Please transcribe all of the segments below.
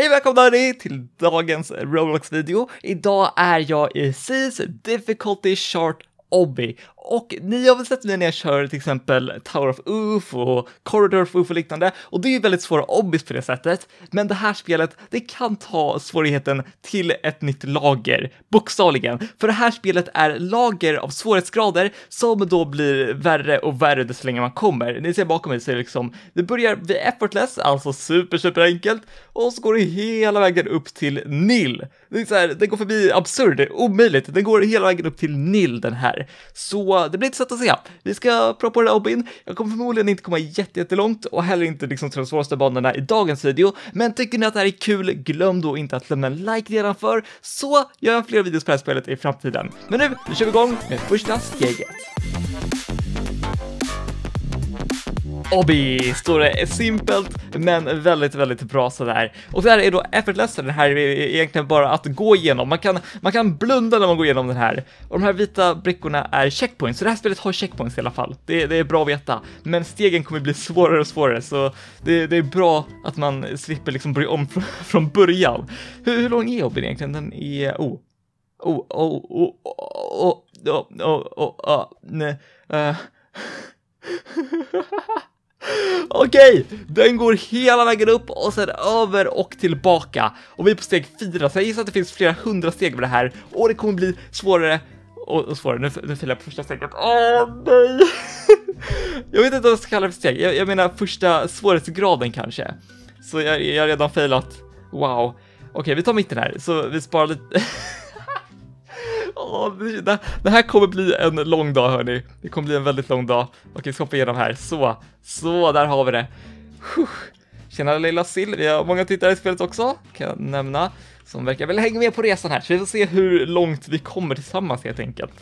Hej välkomna hörni till dagens Roblox-video. Idag är jag i SIS Difficulty Chart Obby och ni har väl sett mig när jag kör till exempel Tower of Oof och Corridor of Oof och liknande och det är ju väldigt svåra obbys på det sättet. Men det här spelet, det kan ta svårigheten till ett nytt lager, bokstavligen. För det här spelet är lager av svårighetsgrader som då blir värre och värre desto längre man kommer. Ni ser bakom mig så är det liksom, det börjar vid effortless, alltså super, super enkelt och så går det hela vägen upp till nil. Det är så här, den går förbi absurd, det är omöjligt, den går hela vägen upp till nil den här. Så det blir intressant att se. Vi ska prova på den här hobbyn. Jag kommer förmodligen inte komma jättelångt och heller inte liksom till de svåraste banorna i dagens video. Men tycker ni att det här är kul, glöm då inte att lämna en like nedanför, så gör jag fler videos på det här spelet i framtiden. Men nu, nu kör vi igång med första steget. Obby står det simpelt men väldigt, väldigt bra sådär. Och det här är då effortless, den här är egentligen bara att gå igenom. Man kan, man kan blunda när man går igenom den här. Och de här vita brickorna är checkpoints, så det här spelet har checkpoints i alla fall. Det, det är bra att veta. Men stegen kommer bli svårare och svårare, så det, det är bra att man slipper liksom börja om från, från början. Hur, hur lång är Obbyn egentligen? Den är, oh, oh, oh, oh, oh, oh, oh, oh, oh, oh, neh. Okej, den går hela vägen upp och sen över och tillbaka. Och vi är på steg fyra, så jag gissar att det finns flera hundra steg med det här. Och det kommer bli svårare och, och svårare. Nu, nu filar jag på första steget. Åh nej! jag vet inte vad jag ska kalla det för steg. Jag, jag menar första svårighetsgraden kanske. Så jag, jag har redan failat. Wow. Okej, vi tar mitten här, så vi sparar lite. Oh, det, det, här kommer bli en lång dag hörni. Det kommer bli en väldigt lång dag. Okej, vi ska hoppa igenom här. Så, så, där har vi det. Tjena lilla sill, vi har många tittare i spelet också, kan jag nämna, som verkar väl hänga med på resan här, så vi får se hur långt vi kommer tillsammans helt enkelt.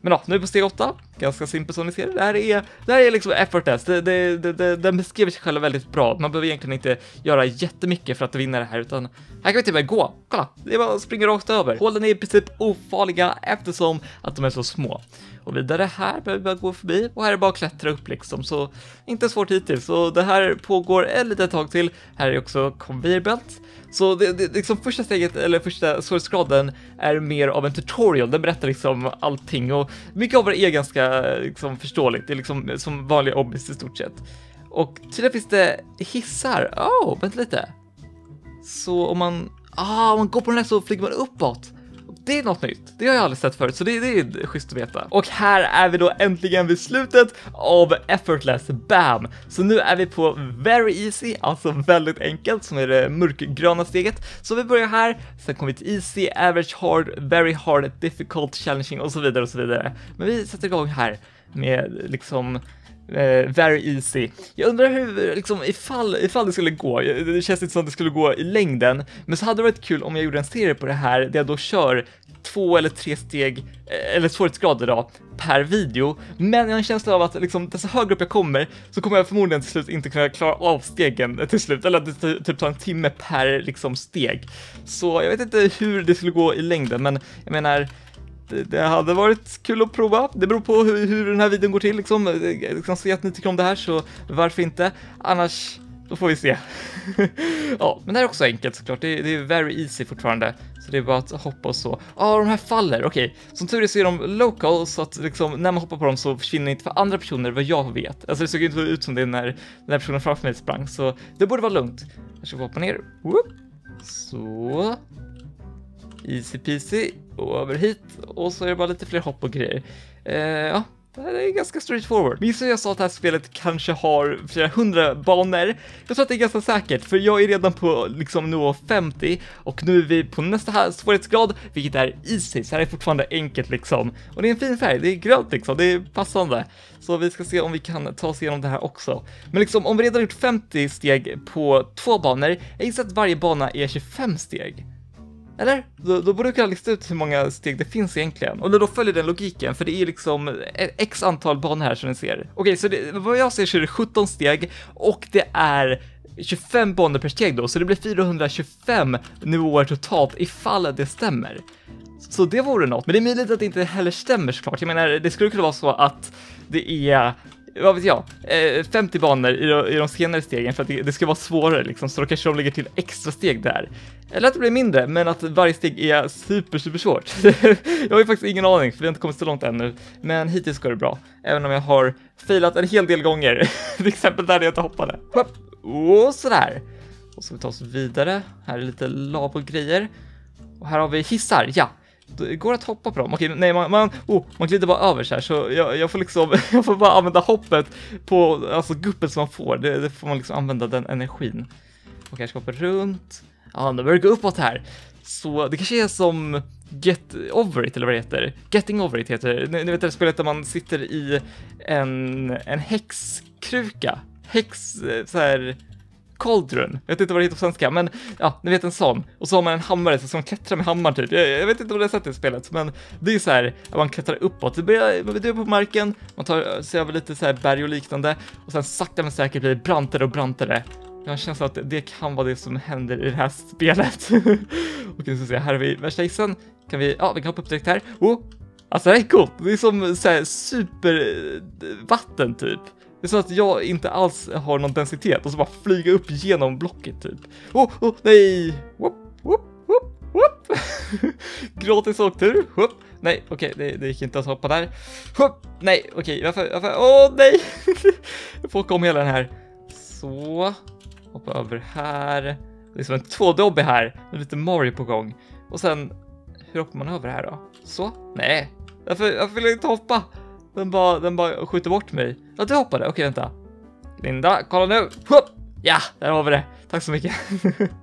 Men ja, nu är vi på steg 8, ganska simpelt som ni ser. Det här är, det här är liksom effortless, det, det, det, det, den beskriver sig själv väldigt bra. Man behöver egentligen inte göra jättemycket för att vinna det här, utan här kan vi till och med gå. Kolla, det är bara att springa rakt över. Hålen är i princip ofarliga eftersom att de är så små. Och vidare här behöver vi bara gå förbi och här är bara att klättra upp liksom, så inte svårt hittills. Så det här pågår ett litet tag till. Här är också conveyor belt. Så det, det, liksom första steget, eller första svårighetsgraden, är mer av en tutorial. Den berättar liksom allting och mycket av det är ganska liksom, förståeligt. Det är liksom som vanliga obbys i stort sett. Och tydligen finns det hissar. Oh, vänta lite. Så om man, ah, om man går på den här så flyger man uppåt det är något nytt. Det har jag aldrig sett förut, så det, det är schysst att veta. Och här är vi då äntligen vid slutet av effortless, bam! Så nu är vi på very easy, alltså väldigt enkelt, som är det mörkgröna steget. Så vi börjar här, sen kommer vi till easy, average hard, very hard, difficult, challenging och så vidare och så vidare. Men vi sätter igång här med liksom Uh, very easy. Jag undrar hur, liksom, ifall, ifall det skulle gå, det känns inte som att det skulle gå i längden, men så hade det varit kul om jag gjorde en serie på det här, där jag då kör två eller tre steg, eh, eller svårighetsgrader då, per video. Men jag har en känsla av att liksom, desto högre upp jag kommer så kommer jag förmodligen till slut inte kunna klara av stegen eh, till slut, eller att det typ tar en timme per liksom steg. Så jag vet inte hur det skulle gå i längden, men jag menar, det, hade varit kul att prova. Det beror på hur, hur den här videon går till liksom. Jag liksom se att ni tycker om det här så varför inte? Annars då får vi se. ja, men det här är också enkelt såklart. Det, det är very easy fortfarande. Så det är bara att hoppa och så. Ja, ah, de här faller, okej. Okay. Som tur är så är de local, så att liksom, när man hoppar på dem så försvinner inte för andra personer vad jag vet. Alltså det såg inte ut som det när den här personen framför mig sprang, så det borde vara lugnt. Jag ska hoppa ner. Whoop. Så. Easy peasy. Och över hit. Och så är det bara lite fler hopp och grejer. Eh, ja, det här är ganska straightforward. Minns jag sa att det här spelet kanske har flera hundra banor? Jag tror att det är ganska säkert, för jag är redan på liksom nivå 50 och nu är vi på nästa här svårighetsgrad, vilket är easy, så här är fortfarande enkelt liksom. Och det är en fin färg, det är grönt liksom, det är passande. Så vi ska se om vi kan ta oss igenom det här också. Men liksom, om vi redan gjort 50 steg på två banor, jag gissar att varje bana är 25 steg. Eller? Då, då borde du kunna lista ut hur många steg det finns egentligen. Och då följer den logiken, för det är liksom eh, x antal banor här som ni ser. Okej, okay, så det, vad jag ser så är det 17 steg och det är 25 banor per steg då, så det blir 425 nivåer totalt ifall det stämmer. Så det vore något, men det är möjligt att det inte heller stämmer såklart. Jag menar, det skulle kunna vara så att det är vad vet jag, eh, 50 banor i de, i de senare stegen för att det, det ska vara svårare liksom, så då kanske de lägger till extra steg där. Eller att det blir mindre, men att varje steg är super, super svårt. jag har ju faktiskt ingen aning, för vi har inte kommit så långt ännu, men hittills går det bra. Även om jag har failat en hel del gånger, till exempel där jag inte hoppade. Och sådär. Och så vi tar oss vidare. Här är lite lav och grejer. Och här har vi hissar, ja. Det går att hoppa på dem. Okej, nej, man, man, oh, man glider bara över så här, så jag, jag får liksom, jag får bara använda hoppet på, alltså guppet som man får, det, det får man liksom använda den energin. Okej, jag ska hoppa runt. Ja, nu börjar det gå uppåt här. Så det kanske är som Get Over It, eller vad det heter. Getting Over It heter det. Ni, ni vet det spelet där man sitter i en, en häxkruka. Häx, eh, så här Cauldron, jag vet inte vad det heter på svenska, men ja, ni vet en sån. Och så har man en hammare, så ska man klättra med hammaren typ. Jag, jag vet inte om det har sett det i spelet, men det är så här att man klättrar uppåt. Det börjar, man börjar på marken, man tar eh, sig över lite så här berg och liknande, och sen sakta men säkert blir det brantare och brantare. Jag har känslan att det kan vara det som händer i det här spelet. Okej, vi se, här har vi värsta isen. Kan vi, ja, vi kan hoppa upp direkt här. Oh, alltså det är coolt. Det är som så här supervatten eh, typ. Det är så att jag inte alls har någon densitet och så bara flyga upp genom blocket typ. Oh, oh nej! Whoop, whoop, whoop, whoop. Gratis åktur. Whoop. Nej, okej, okay, det, det gick inte att hoppa där. Whoop. Nej, okej, okay, varför, varför? Åh oh, nej! jag får åka om hela den här. Så, hoppa över här. Det är som en 2D här, med lite Mario på gång. Och sen, hur hoppar man över här då? Så? Nej, varför, varför vill jag inte hoppa? Den bara, den bara skjuter bort mig. Ja, du hoppade. Okej, vänta. Linda, kolla nu. Hopp! Ja, där har vi det. Tack så mycket.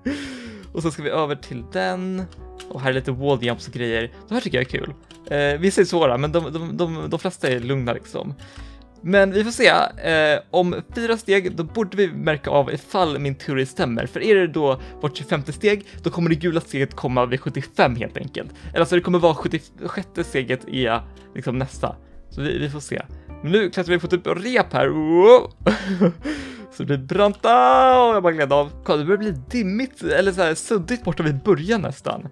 och så ska vi över till den. Och här är lite wall jumps och grejer. De här tycker jag är kul. Eh, vissa är svåra, men de, de, de, de flesta är lugna liksom. Men vi får se, eh, om fyra steg, då borde vi märka av ifall min teori stämmer. För är det då vårt 25 steg, då kommer det gula steget komma vid 75 helt enkelt. Eller alltså det kommer vara 76 steget är liksom nästa. Så vi, vi får se. Men nu klättrar vi på typ rep här. Så det blir branta och jag bara gled av. Kolla, det börjar bli dimmigt eller så här suddigt borta vid början nästan.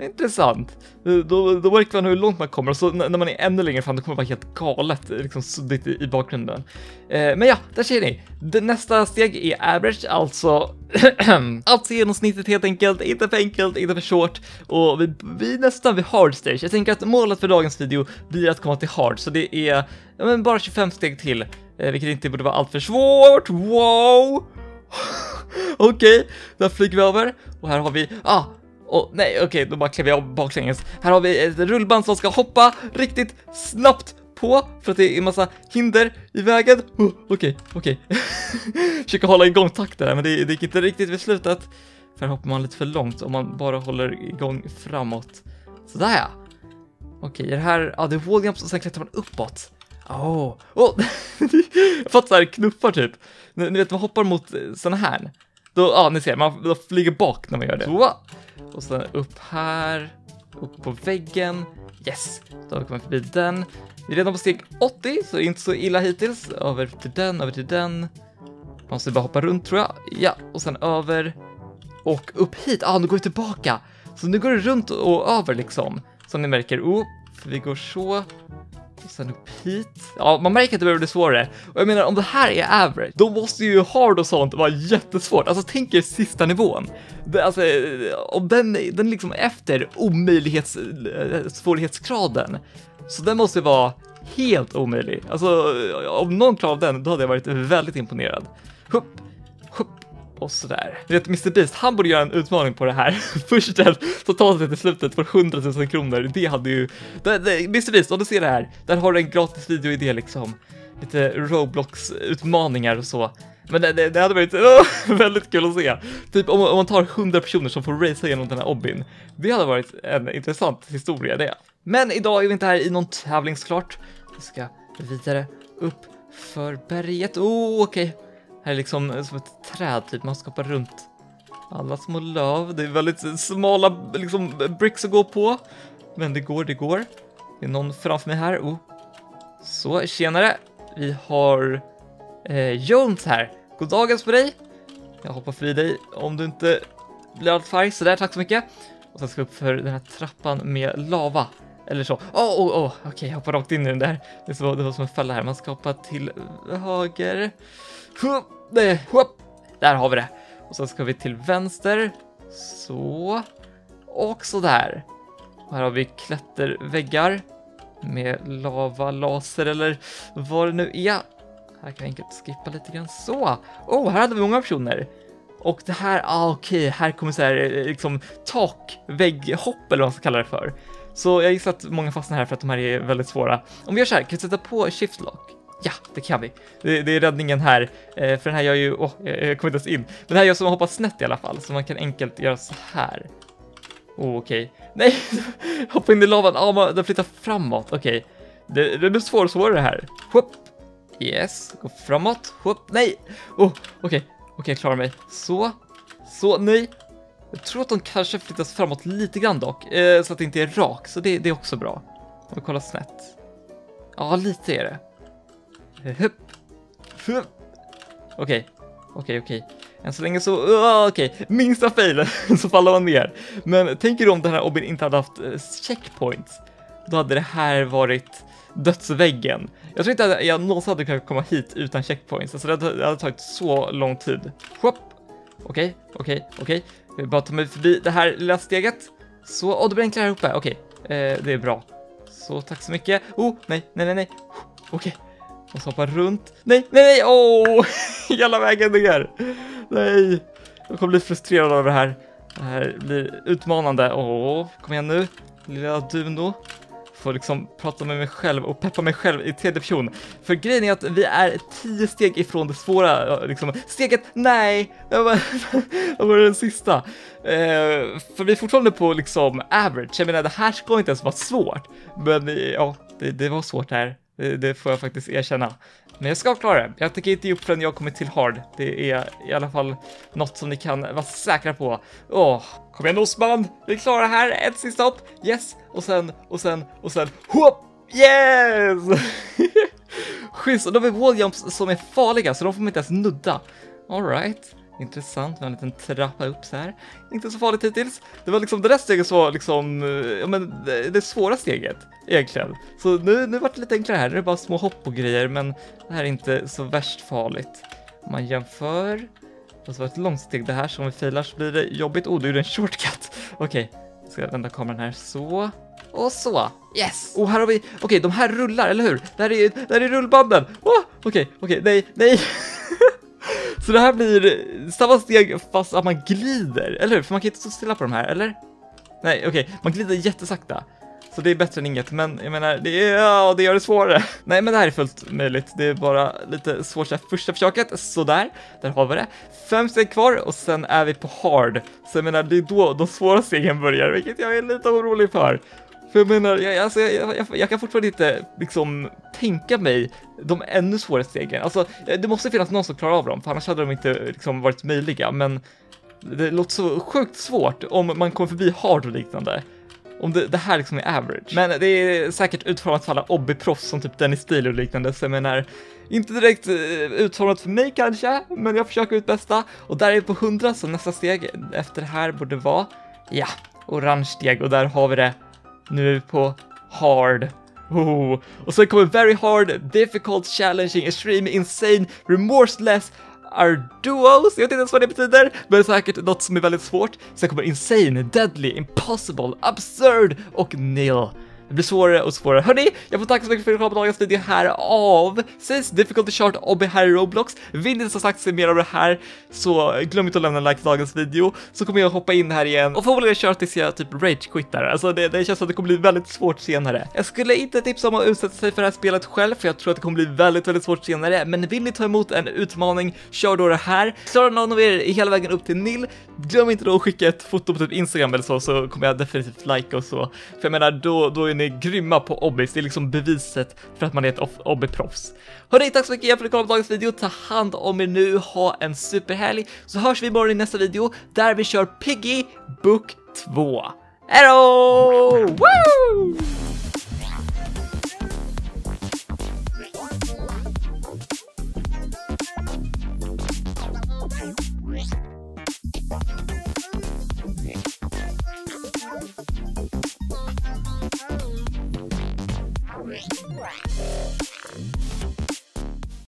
Intressant. Då, då märker man hur långt man kommer och så när man är ännu längre fram, då kommer det vara helt galet, liksom suddigt i, i bakgrunden. Eh, men ja, där ser ni. Det, nästa steg är average, alltså alltså genomsnittet helt enkelt, inte för enkelt, inte för short och vi, vi är nästan vid hard stage. Jag tänker att målet för dagens video blir att komma till hard, så det är ja, men bara 25 steg till, eh, vilket inte borde vara allt för svårt. Wow! Okej, okay, där flyger vi över och här har vi, ah, och nej, okej, okay, då bara klev jag baklänges. Här har vi ett rullband som ska hoppa riktigt snabbt på för att det är en massa hinder i vägen. Okej, oh, okej. Okay, okay. Försöker hålla igång takten där, men det, det gick inte riktigt vid slutet. För här hoppar man lite för långt om man bara håller igång framåt. Sådär ja. Okej, okay, det här, ja det är wall jumps och sen klättrar man uppåt. Åh, oh. oh. jag fattar knuffar typ. Ni, ni vet, man hoppar mot sådana här. Då, ja ni ser, man flyger bak när man gör det. Så. Och sen upp här, upp på väggen. Yes, då har vi kommit förbi den. Vi är redan på steg 80, så inte så illa hittills. Över till den, över till den. Man måste bara hoppa runt tror jag. Ja, och sen över. Och upp hit. Ah, nu går vi tillbaka. Så nu går det runt och över liksom. Som ni märker. Oh, vi går så. Och sen upp hit. Ja, man märker att det börjar bli svårare. Och jag menar, om det här är average, då måste ju hard och sånt vara jättesvårt. Alltså, tänk er sista nivån. Det, alltså, om den, den liksom efter omöjlighets-svårighetsgraden. Eh, så den måste vara helt omöjlig. Alltså, om någon klarar den, då hade jag varit väldigt imponerad. Hupp, och sådär. Du vet, Mr Beast, han borde göra en utmaning på det här. Först så tar sig till slutet för 100 000 kronor. Det hade ju... Det, det, Mr Beast, om du ser det här, där har du en gratis videoidé liksom. Lite Roblox-utmaningar och så. Men det, det, det hade varit oh, väldigt kul att se. Typ om, om, man tar 100 personer som får racea genom den här obbyn. Det hade varit en intressant historia det. Men idag är vi inte här i någon tävling såklart. Vi ska vidare upp för berget. Oh, okej. Okay. Här är liksom som ett träd typ, man ska hoppa runt alla små löv. Det är väldigt smala liksom bricks att gå på. Men det går, det går. Det är någon framför mig här. Oh. Så, tjenare. Vi har eh, Jones här. God dagens på dig. Jag hoppar förbi dig om du inte blir allt färg. Sådär, tack så mycket. Och sen ska vi upp för den här trappan med lava. Eller så. Åh, åh, åh, okej, jag hoppar rakt in i den där. Det, var, det var som en fälla här. Man ska hoppa till höger. Där har vi det. Och sen ska vi till vänster. Så. Och så där. Och här har vi klätterväggar med lava, laser eller vad det nu är. Här kan vi enkelt skippa lite grann så. Oh, här hade vi många personer. Och det här, ah, okej, okay, här kommer så här eh, liksom takvägghopp eller vad man ska kalla det för. Så jag gissar att många fastnar här för att de här är väldigt svåra. Om vi gör så här, kan vi sätta på shift lock? Ja, det kan vi. Det, det är räddningen här, eh, för den här gör ju, åh, oh, jag kommer inte ens in. Men den här gör som man hoppar snett i alla fall, så man kan enkelt göra så här. Oh, okej. Okay. Nej, hoppa in i lavan, ja, ah, den flyttar framåt, okej. Okay. Det, det blir svårare och svårare det här. Hopp. Yes, gå framåt, hopp, nej. Oh, okej, okay. okej, jag klarar mig. Så, så, nej. Jag tror att de kanske flyttas framåt lite grann dock, eh, så att det inte är rak, så det, det är också bra. Om vi kollar snett. Ja, lite är det. Hupp. Hupp. Okej, okej, okej. Än så länge så, uh, okej, okay. minsta failen så faller man ner. Men tänk er om den här obbyn inte hade haft uh, checkpoints. Då hade det här varit dödsväggen. Jag tror inte att jag någonsin hade kunnat komma hit utan checkpoints. Alltså det hade, det hade tagit så lång tid. Hopp. Okej, okej, okej. Jag vill bara ta mig förbi det här lilla steget. Så, åh, oh, det blir enklare här uppe. Okej, okay. eh, det är bra. Så, tack så mycket. Oh, nej, nej, nej, nej. Okej. Okay. Och så hoppa runt. Nej, nej, nej, åh! Oh! Hela vägen ner. Nej. Jag kommer bli frustrerad över det här. Det här blir utmanande. Åh, kom igen nu. Lilla Duno får liksom prata med mig själv och peppa mig själv i tredje person. För grejen är att vi är tio steg ifrån det svåra, liksom. Steget, nej, det var, det var den sista. Eh, för vi är fortfarande på liksom average, jag menar det här ska inte ens vara svårt. Men ja, det, det var svårt här. Eh, det, får jag faktiskt erkänna. Men jag ska klara det. Jag tänker inte ge upp förrän jag kommer till hard. Det är i alla fall något som ni kan vara säkra på. Åh, kom igen Osman! Vi klarar det här. Ett sista hopp. Yes! Och sen, och sen, och sen. Hopp! Yes! Schysst, och då har vi walljumps som är farliga, så de får man inte ens nudda. Alright. Intressant med en liten trappa upp så här. Inte så farligt hittills. Det var liksom det där steget som var liksom, eh, ja men det, det svåra steget egentligen. Så nu, nu vart det lite enklare här, det är bara små hopp och grejer, men det här är inte så värst farligt. Om man jämför, och så var det ett långt steg det här, så om vi failar så blir det jobbigt. Oh, du gjorde en shortcut. Okej, okay. jag ska vända kameran här, så. Och så, yes! Och här har vi, okej, okay, de här rullar, eller hur? Där är, där är rullbanden! Okej, oh, okej, okay, okay, nej, nej! Så det här blir samma steg fast att man glider, eller hur? För man kan inte stå stilla på de här, eller? Nej, okej, man glider jättesakta. Så det är bättre än inget, men jag menar, det, är, ja, det gör det svårare. Nej, men det här är fullt möjligt. Det är bara lite svårt att första försöket. Sådär, där har vi det. Fem steg kvar och sen är vi på hard. Så jag menar, det är då de svåra stegen börjar, vilket jag är lite orolig för. För jag menar, jag, alltså, jag, jag, jag, kan fortfarande inte liksom tänka mig de ännu svårare stegen. Alltså, eh, det måste finnas någon som klarar av dem, för annars hade de inte liksom varit möjliga. Men det låter så sjukt svårt om man kommer förbi hard och liknande. Om det, det här liksom är average. Men det är säkert utformat för alla obbyproffs som typ Dennis Steele och liknande, så jag menar, inte direkt eh, utformat för mig kanske, men jag försöker mitt bästa. Och där är vi på 100, så nästa steg efter det här borde vara, ja, orange steg och där har vi det nu är vi på hard. Oh. Och sen kommer very hard, difficult, challenging, extreme, insane, remorseless, Arduos, jag vet inte ens vad det betyder, men säkert något som är väldigt svårt. Sen kommer insane, deadly, impossible, absurd och nil. Det blir svårare och svårare. Hörni, jag får tacka så mycket för att ni kollade på dagens video här av Says Difficulty Chart OB här i Roblox. Vill ni som sagt se mer av det här så glöm inte att lämna en like till dagens video så kommer jag hoppa in här igen och förmodligen köra tills jag typ rage-quittar. Alltså det, det känns som att det kommer bli väldigt svårt senare. Jag skulle inte tipsa om att utsätta sig för det här spelet själv för jag tror att det kommer bli väldigt, väldigt svårt senare. Men vill ni ta emot en utmaning, kör då det här. Klarar någon av er hela vägen upp till nil, glöm inte då att skicka ett foto på typ Instagram eller så så kommer jag definitivt like och så. För jag menar, då, då är ni grymma på obbys. Det är liksom beviset för att man är ett obbyproffs. Hörni, tack så mycket igen för att ni kollade på dagens video. Ta hand om er nu, ha en superhärlig, Så hörs vi imorgon i nästa video där vi kör Piggy Book 2. Hejdå! Woo!